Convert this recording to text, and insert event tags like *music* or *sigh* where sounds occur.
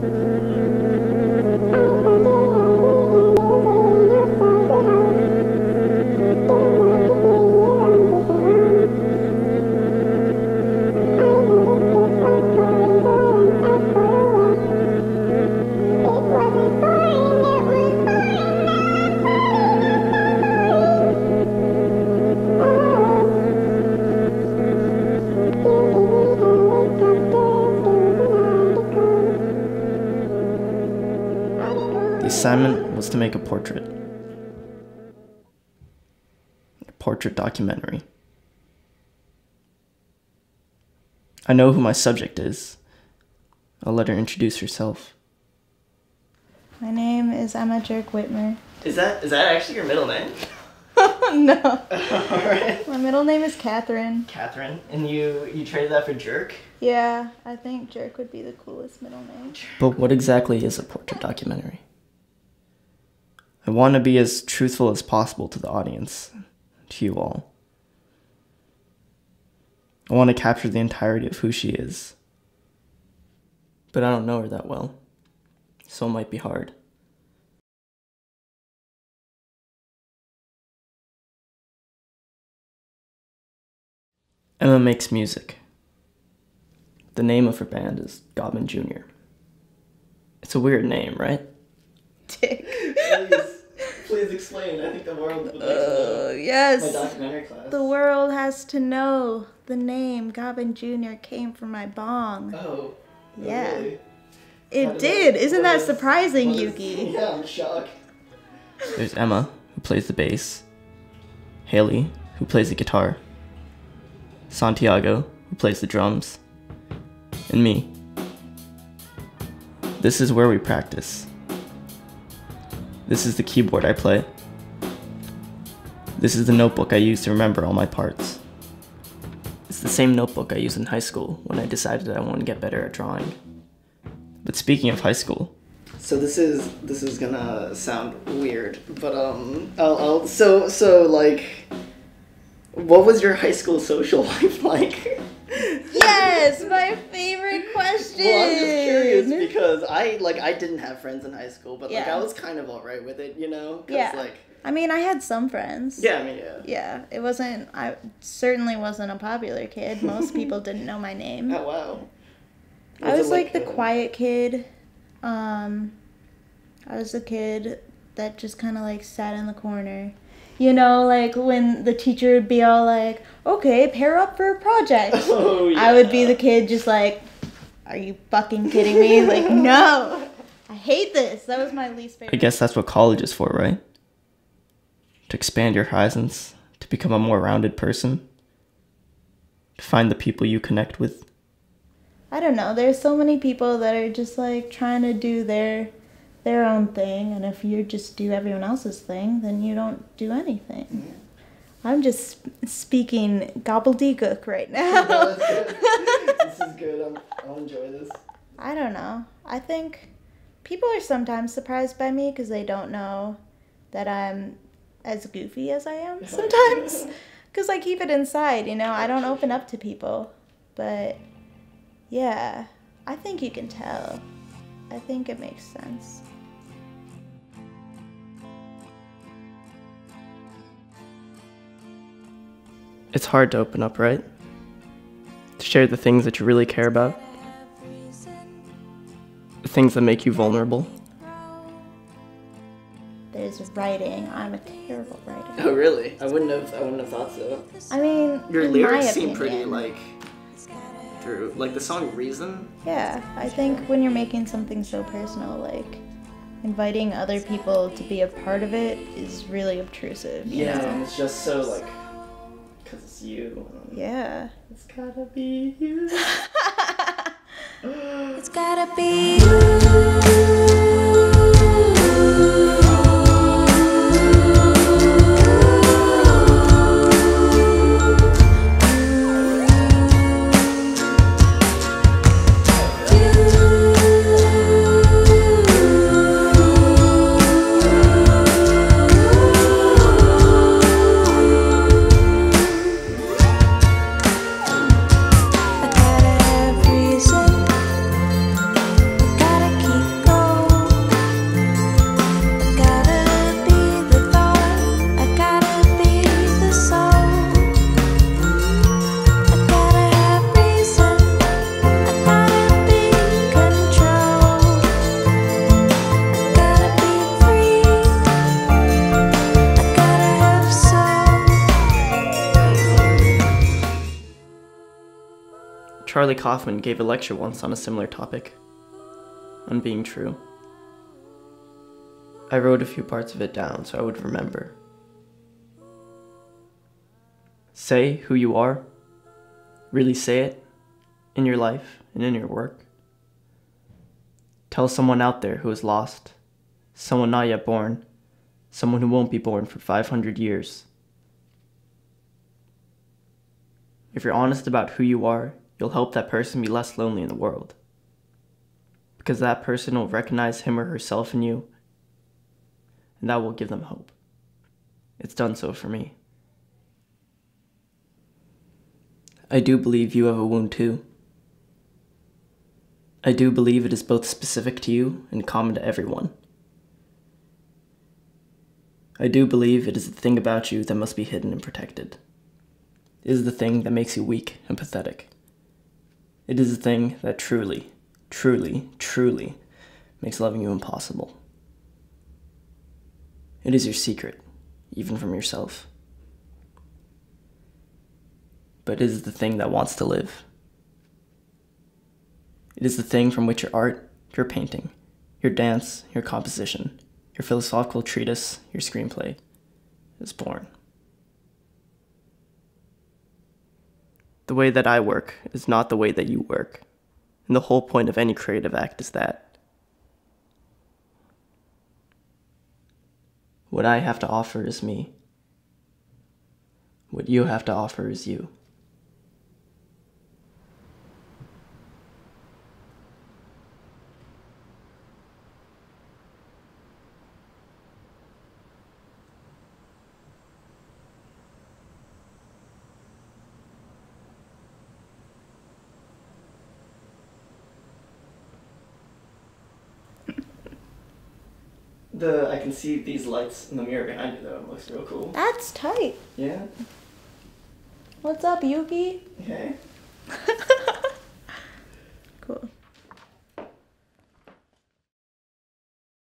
The assignment was to make a portrait. A portrait documentary. I know who my subject is. I'll let her introduce herself. My name is Emma Jerk Witmer. Is that is that actually your middle name? *laughs* no. Alright. My middle name is Catherine. Catherine. And you you traded that for jerk? Yeah, I think Jerk would be the coolest middle name. But what exactly is a portrait documentary? I want to be as truthful as possible to the audience, to you all. I want to capture the entirety of who she is. But I don't know her that well, so it might be hard. Emma makes music. The name of her band is gobbinjr. It's a weird name, right? Dick. *laughs* please, please explain. I think the world would like Uh, yes. documentary class. The world has to know the name gobbinjr came from my bong. oh. Yeah. really? It did did. that- Isn't what that is- surprising, what is- Yuki? *laughs* Yeah, I'm shocked. There's Emma, who plays the bass. Haley, who plays the guitar. Santiago, who plays the drums. And me. This is where we practice. This is the keyboard I play. This is the notebook I use to remember all my parts. It's the same notebook I used in high school when I decided I wanted to get better at drawing. But speaking of high school, so this is this is gonna sound weird, but um, I'll, I'll so so like, what was your high school social *laughs* life like? Yes, my favorite question. Well, I'm just curious because I like I didn't have friends in high school, but like Yeah. I was kind of alright with it, you know? Yeah. Like, I mean, I had some friends. yeah, I mean, yeah. Yeah, it wasn't. I certainly wasn't a popular kid. Most people didn't know my name. *laughs* Oh wow. I was it like the quiet kid. Um, I was the kid that just kind of like sat in the corner. You know, like when the teacher would be all like, "Okay, pair up for a project." *laughs* Oh, I would be the kid just like, "Are you fucking kidding me?" *laughs* like, no, I hate this. That was my least favorite. I guess that's what college is for, right? To expand your horizons, to become a more rounded person, to find the people you connect with. I don't know. There's so many people that are just like trying to do their their own thing, and if you just do everyone else's thing, then you don't do anything. I'm just speaking gobbledygook right now. *laughs* this is good. I'm, I'll enjoy this. I don't know. I think people are sometimes surprised by me because they don't know that I'm as goofy as I am *laughs* sometimes. Because I keep it inside, you know? I don't open up to people. But yeah, I think you can tell. I think it makes sense. It's hard to open up, right? To share the things that you really care about, the things that make you vulnerable. There's writing. I'm a terrible writer. Oh, really? I wouldn't have. I wouldn't have thought so. I mean, Your in lyrics my seem pretty like through, like the song "Reason." Yeah, I think when you're making something so personal, like inviting other people to be a part of it is really obtrusive. you Yeah, know? and it's just so like, cause it's you. Yeah. It's gotta be you. *laughs* *gasps* It's gotta be you. Charlie Kaufman gave a lecture once on a similar topic on being true. I wrote a few parts of it down so I would remember. Say who you are, really say it in your life and in your work. Tell someone out there who is lost, someone not yet born, someone who won't be born for 500 years. If you're honest about who you are, you'll help that person be less lonely in the world. Because that person will recognize him or herself in you, and that will give them hope. It's done so for me. I do believe you have a wound too. I do believe it is both specific to you and common to everyone. I do believe it is the thing about you that must be hidden and protected. It is the thing that makes you weak and pathetic. It is the thing that truly, truly, truly makes loving you impossible. It is your secret, even from yourself. But it is the thing that wants to live. It is the thing from which your art, your painting, your dance, your composition, your philosophical treatise, your screenplay is born. The way that I work is not the way that you work. And the whole point of any creative act is that. What I have to offer is me. What you have to offer is you. The I can see these lights in the mirror behind you though. It looks real cool. That's tight. Yeah. What's up, Yuki? Okay.